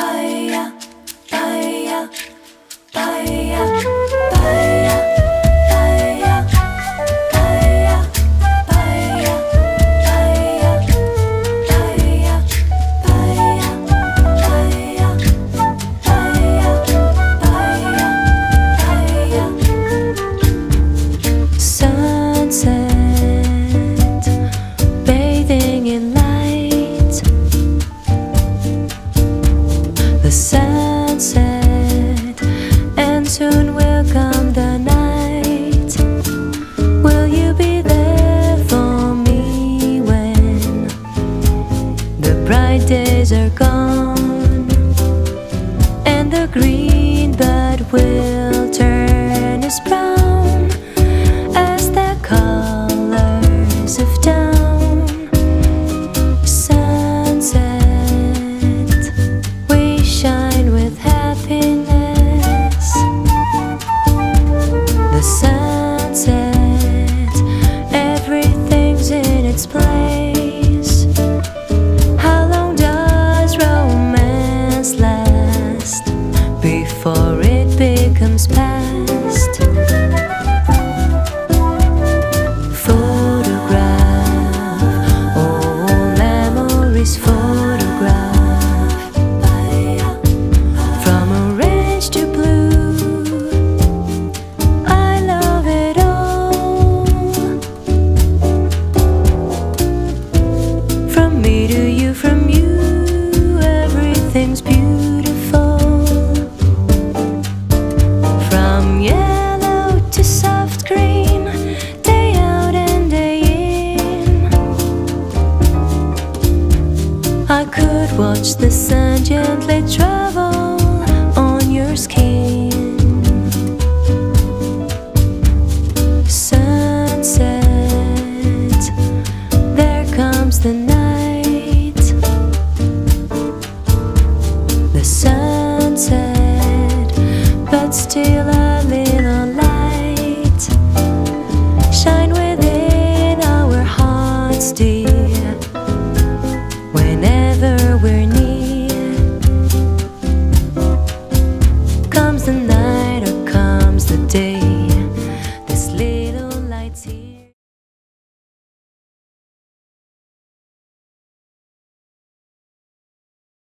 fire. the green, but will. for it. watch the sun gently travel on your skin. Sunset, there comes the night.